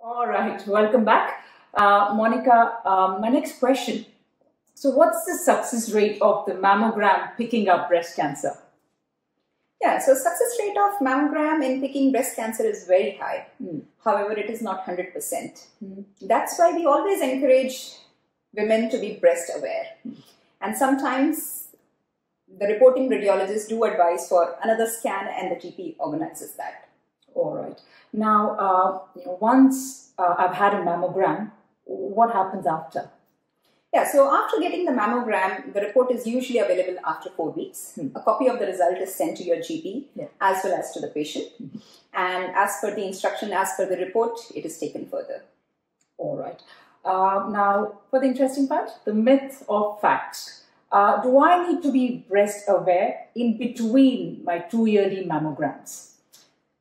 All right, welcome back. Uh, Monica, um, my next question. So, what's the success rate of the mammogram picking up breast cancer? Yeah, so success rate of mammogram in picking breast cancer is very high. Hmm. However, it is not 100%. Hmm. That's why we always encourage women to be breast aware. And sometimes the reporting radiologists do advise for another scan and the GP organizes that. All right. Now, uh, you know, once uh, I've had a mammogram, what happens after? Yeah, so after getting the mammogram, the report is usually available after four weeks. Hmm. A copy of the result is sent to your GP Yeah. as well as to the patient. And as per the instruction, as per the report, it is taken further. All right. Uh, now, for the interesting part, the myth of facts. Uh, do I need to be breast aware in between my two yearly mammograms?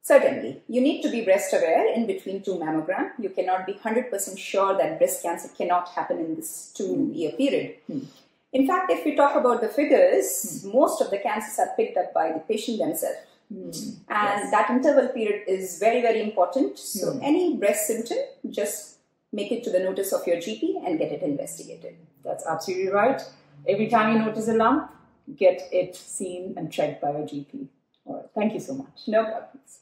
Certainly, you need to be breast aware in between two mammogram. You cannot be 100% sure that breast cancer cannot happen in this two year period. Hmm. In fact, if we talk about the figures, most of the cancers are picked up by the patient themselves. And Yes. that interval period is very, very important. So, Hmm. any breast symptom, just make it to the notice of your GP and get it investigated. That's absolutely right. Every time you notice a lump, get it seen and checked by your GP. All right. Thank you so much. No problems.